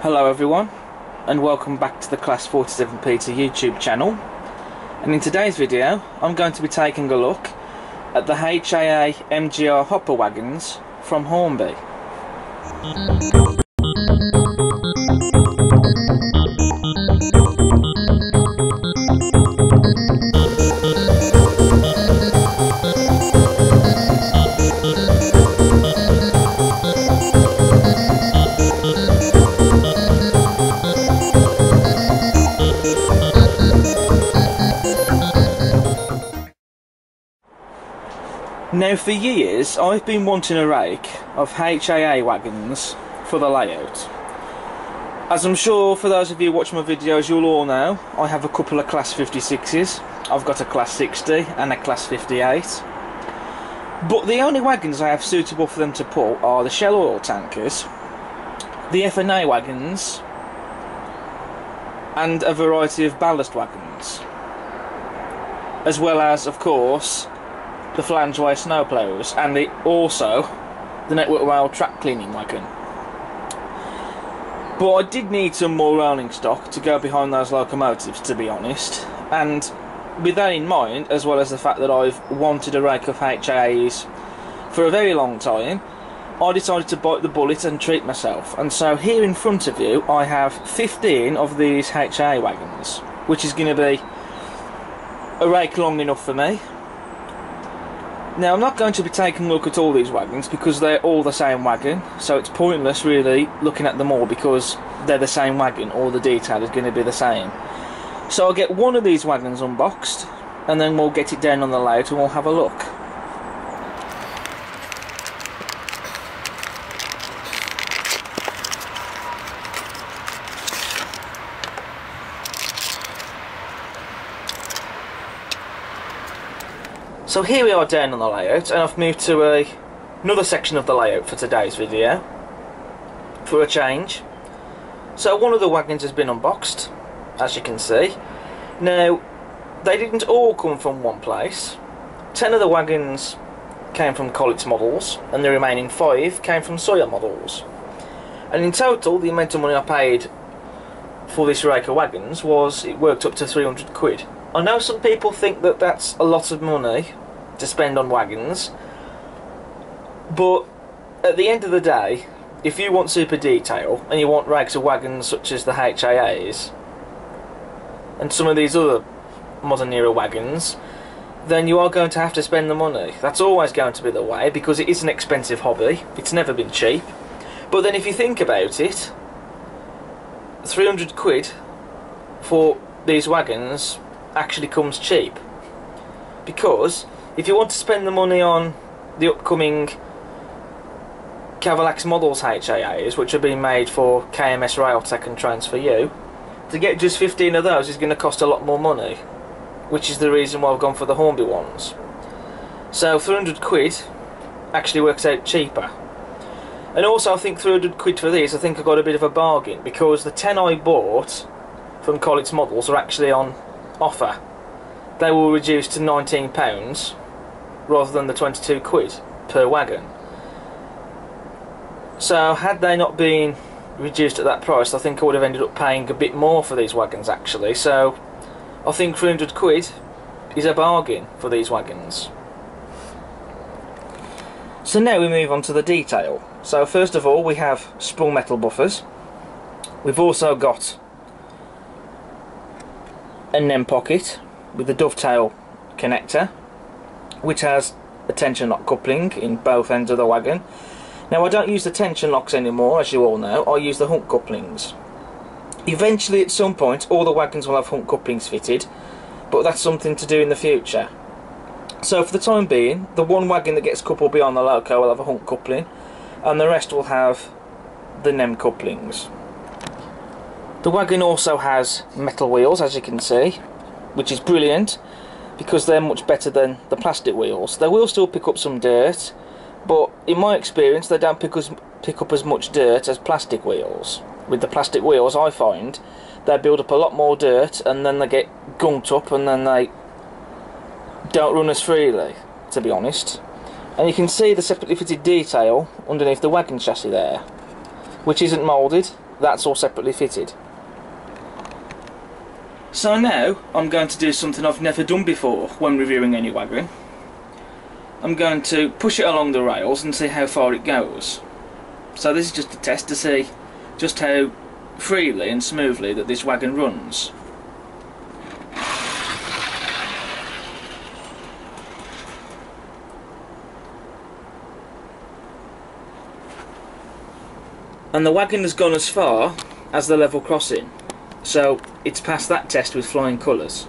Hello everyone and welcome back to the Class 47 Peter YouTube channel and in today's video I'm going to be taking a look at the HAA MGR hopper wagons from Hornby. Now for years I've been wanting a rake of HAA wagons for the layout. As I'm sure for those of you watching my videos you'll all know, I have a couple of class 56s, I've got a class 60 and a class 58. But the only wagons I have suitable for them to pull are the Shell oil tankers, the FNA wagons, and a variety of ballast wagons. As well as, of course, the flangeway snowplows and the, also the Network Rail track cleaning wagon. But I did need some more rolling stock to go behind those locomotives, to be honest. And with that in mind, as well as the fact that I've wanted a rake of HAs for a very long time, I decided to bite the bullet and treat myself. And so here in front of you, I have 15 of these HA wagons, which is going to be a rake long enough for me. Now, I'm not going to be taking a look at all these wagons because they're all the same wagon, so it's pointless really looking at them all because they're the same wagon, all the detail is going to be the same. So I'll get one of these wagons unboxed, and then we'll get it down on the layout and we'll have a look. So here we are down on the layout and I've moved to a, another section of the layout for today's video for a change. So one of the wagons has been unboxed as you can see. Now they didn't all come from one place. Ten of the wagons came from Collett models and the remaining five came from Sawyer models. And in total the amount of money I paid for this rake of wagons was it worked up to 300 quid. I know some people think that that's a lot of money to spend on wagons, but at the end of the day, if you want super detail and you want rakes of wagons such as the HAAs and some of these other modern era wagons, then you are going to have to spend the money. That's always going to be the way because it is an expensive hobby. It's never been cheap. But then if you think about it, 300 quid for these wagons actually comes cheap. Because if you want to spend the money on the upcoming Cavalex Models HAAs, which are being made for KMS Railtech and Trains for You, to get just 15 of those is going to cost a lot more money. Which is the reason why I've gone for the Hornby ones. So 300 quid actually works out cheaper. And also I think 300 quid for these, I think I got a bit of a bargain because the 10 I bought from Collett Models are actually on offer. They will reduce to £19 rather than the 22 quid per wagon. So had they not been reduced at that price, I think I would have ended up paying a bit more for these wagons actually. So I think 300 quid is a bargain for these wagons. So now we move on to the detail. So first of all we have sprung metal buffers. We've also got a NEM pocket with the dovetail connector which has a tension lock coupling in both ends of the wagon. Now I don't use the tension locks anymore as you all know, I use the Hunt couplings. Eventually at some point all the wagons will have Hunt couplings fitted but that's something to do in the future. So for the time being, the one wagon that gets coupled beyond the loco will have a Hunt coupling and the rest will have the NEM couplings. The wagon also has metal wheels as you can see, which is brilliant because they're much better than the plastic wheels. They will still pick up some dirt, but in my experience they don't pick, as, pick up as much dirt as plastic wheels. With the plastic wheels I find they build up a lot more dirt and then they get gunked up and then they don't run as freely, to be honest. And you can see the separately fitted detail underneath the wagon chassis there, which isn't moulded, that's all separately fitted. So now I'm going to do something I've never done before when reviewing any wagon. I'm going to push it along the rails and see how far it goes. So this is just a test to see just how freely and smoothly that this wagon runs. And the wagon has gone as far as the level crossing. So it's passed that test with flying colours.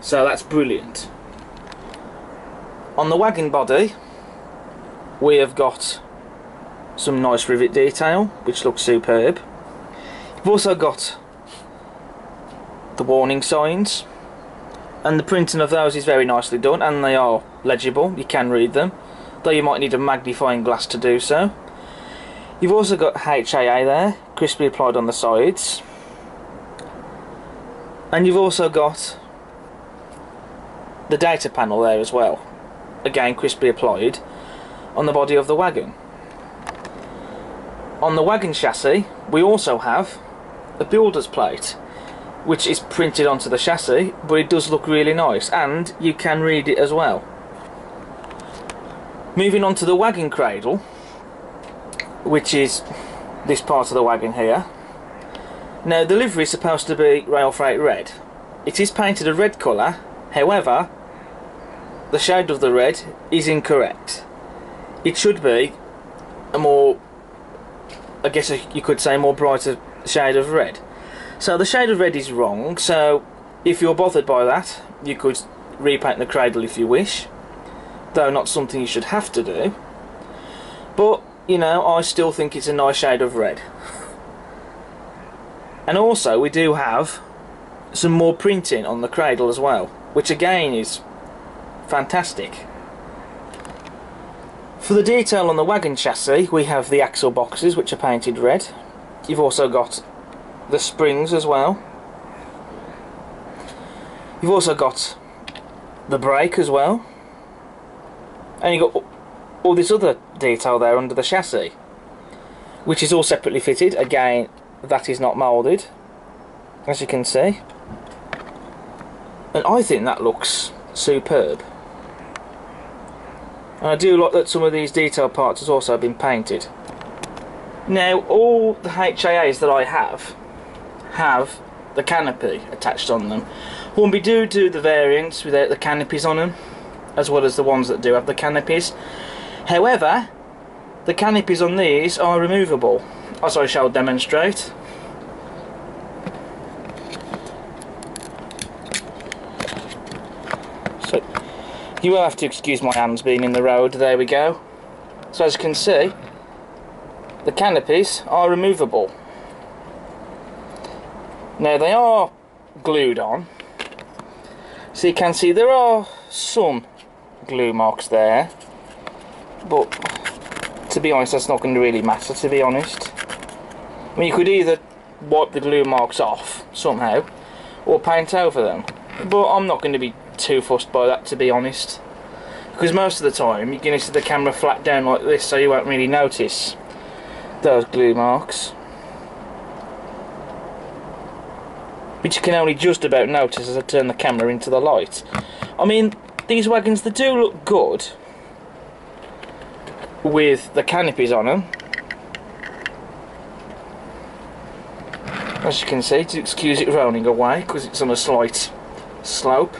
So that's brilliant. On the wagon body, we have got some nice rivet detail, which looks superb. You've also got the warning signs, and the printing of those is very nicely done, and they are legible, you can read them, though you might need a magnifying glass to do so. You've also got HAA there, crisply applied on the sides. And you've also got the data panel there as well. Again, crisply applied on the body of the wagon. On the wagon chassis, we also have a builder's plate, which is printed onto the chassis, but it does look really nice, and you can read it as well. Moving on to the wagon cradle, which is this part of the wagon here. Now the livery is supposed to be rail freight red. It is painted a red colour, however the shade of the red is incorrect. It should be a more, I guess you could say more brighter shade of red. So the shade of red is wrong, so if you're bothered by that, you could repaint the cradle if you wish, though not something you should have to do. But you know, I still think it's a nice shade of red. And also, we do have some more printing on the cradle as well, which again is fantastic. For the detail on the wagon chassis, we have the axle boxes, which are painted red. You've also got the springs as well. You've also got the brake as well. And you've got all this other detail there under the chassis which is all separately fitted again that is not moulded as you can see. And I think that looks superb. And I do like that some of these detail parts has also been painted. Now all the HAAs that I have have the canopy attached on them. When we do do the variants without the canopies on them as well as the ones that do have the canopies. However, the canopies on these are removable, as I shall demonstrate. So, you will have to excuse my hands being in the road, there we go. So as you can see, the canopies are removable. Now they are glued on, so you can see there are some glue marks there but to be honest that's not going to really matter to be honest I mean you could either wipe the glue marks off somehow or paint over them. But I'm not going to be too fussed by that to be honest. Because most of the time you're going to see the camera flat down like this so you won't really notice those glue marks. Which you can only just about notice as I turn the camera into the light. I mean these wagons they do look good with the canopies on them. As you can see, to excuse it rolling away because it's on a slight slope.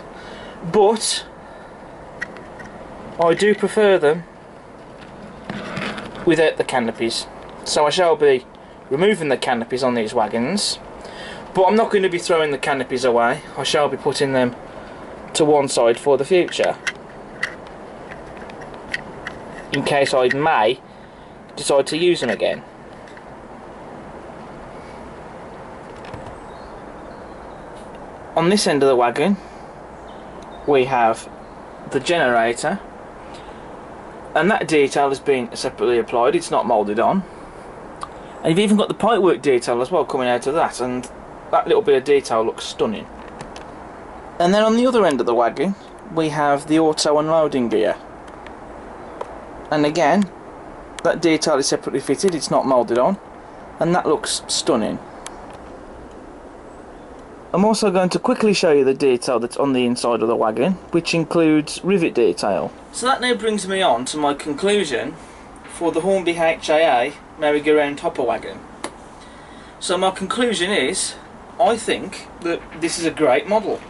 But I do prefer them without the canopies. So I shall be removing the canopies on these wagons. But I'm not going to be throwing the canopies away. I shall be putting them to one side for the future in case I may decide to use them again. On this end of the wagon we have the generator and that detail has been separately applied, it's not moulded on. And you've even got the pipework detail as well coming out of that and that little bit of detail looks stunning. And then on the other end of the wagon we have the auto unloading gear and again that detail is separately fitted it's not moulded on and that looks stunning. I'm also going to quickly show you the detail that's on the inside of the wagon, which includes rivet detail. So that now brings me on to my conclusion for the Hornby HAA merry-go-round hopper wagon. So my conclusion is, I think that this is a great model.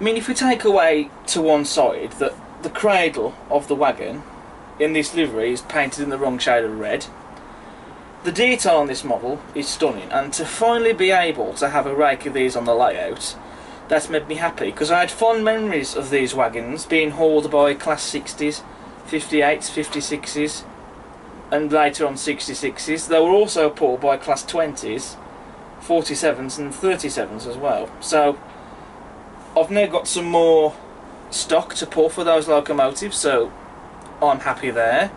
I mean, if we take away to one side that the cradle of the wagon in this livery is painted in the wrong shade of red, the detail on this model is stunning and to finally be able to have a rake of these on the layout that's made me happy because I had fond memories of these wagons being hauled by class 60s, 58s, 56s and later on 66s. They were also pulled by class 20s, 47s and 37s as well. So I've now got some more stock to pull for those locomotives so I'm happy there.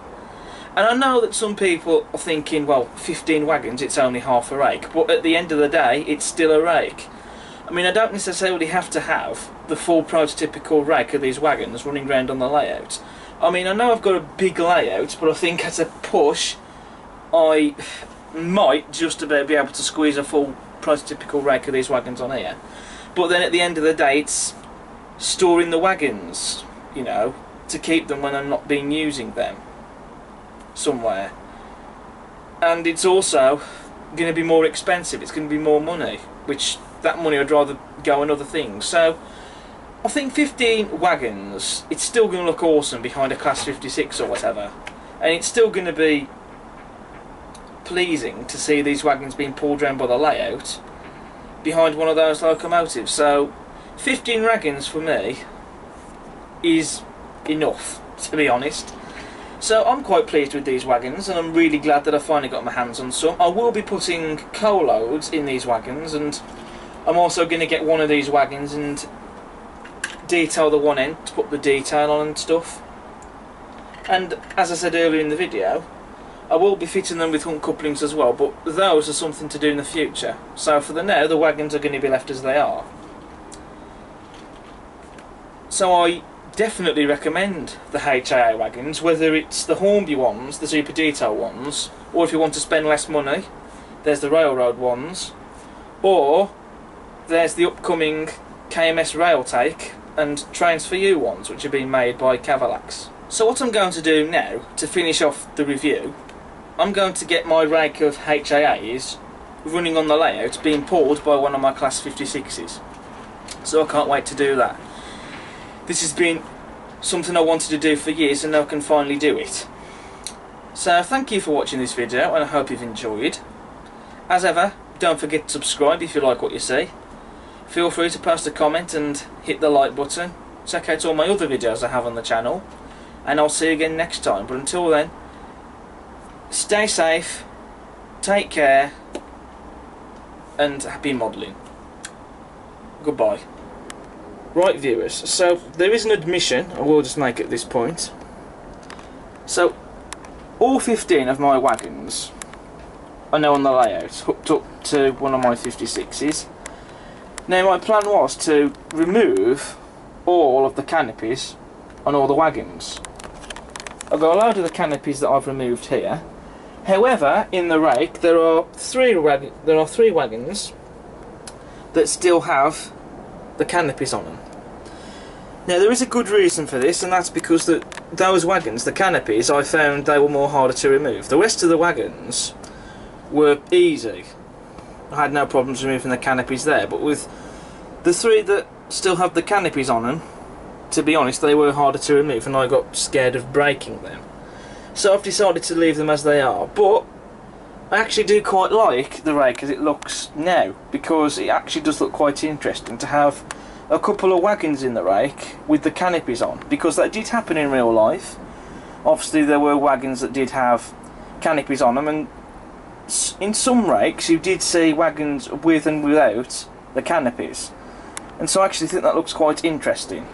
And I know that some people are thinking, well, 15 wagons, it's only half a rake. But at the end of the day, it's still a rake. I mean, I don't necessarily have to have the full prototypical rake of these wagons running around on the layout. I mean, I know I've got a big layout, but I think as a push, I might just about be able to squeeze a full prototypical rake of these wagons on here. But then at the end of the day, it's storing the wagons, you know, to keep them when I'm not being using them somewhere. And it's also going to be more expensive. It's going to be more money, which that money I'd rather go on other things. So I think 15 wagons, it's still going to look awesome behind a Class 56 or whatever. And it's still going to be pleasing to see these wagons being pulled around by the layout behind one of those locomotives. So 15 wagons for me is enough, to be honest. So I'm quite pleased with these wagons and I'm really glad that I finally got my hands on some. I will be putting coal loads in these wagons and I'm also going to get one of these wagons and detail the one end to put the detail on and stuff. And as I said earlier in the video, I will be fitting them with hunt couplings as well, but those are something to do in the future. So for the now, the wagons are going to be left as they are. So I definitely recommend the HAA wagons, whether it's the Hornby ones, the super detail ones, or if you want to spend less money, there's the railroad ones, or there's the upcoming KMS Railtech and Trains for You ones, which are being made by Cavalex. So what I'm going to do now, to finish off the review, I'm going to get my rake of HAAs running on the layout being pulled by one of my Class 56s. So I can't wait to do that. This has been something I wanted to do for years and now I can finally do it. So thank you for watching this video and I hope you've enjoyed. As ever, don't forget to subscribe if you like what you see. Feel free to post a comment and hit the like button. Check out all my other videos I have on the channel. And I'll see you again next time. But until then, stay safe, take care, and happy modelling. Goodbye. Right viewers, so there is an admission I will just make at this point. So, all 15 of my wagons are now on the layout, hooked up to one of my 56s. Now my plan was to remove all of the canopies on all the wagons. I've got a load of the canopies that I've removed here. However, in the rake there are three there are three wagons that still have the canopies on them. Now there is a good reason for this and that's because that those wagons, the canopies, I found they were more harder to remove. The rest of the wagons were easy. I had no problems removing the canopies there but with the three that still have the canopies on them to be honest they were harder to remove and I got scared of breaking them. So I've decided to leave them as they are but I actually do quite like the rake as it looks now because it actually does look quite interesting to have a couple of wagons in the rake with the canopies on because that did happen in real life. Obviously there were wagons that did have canopies on them and in some rakes you did see wagons with and without the canopies and so I actually think that looks quite interesting.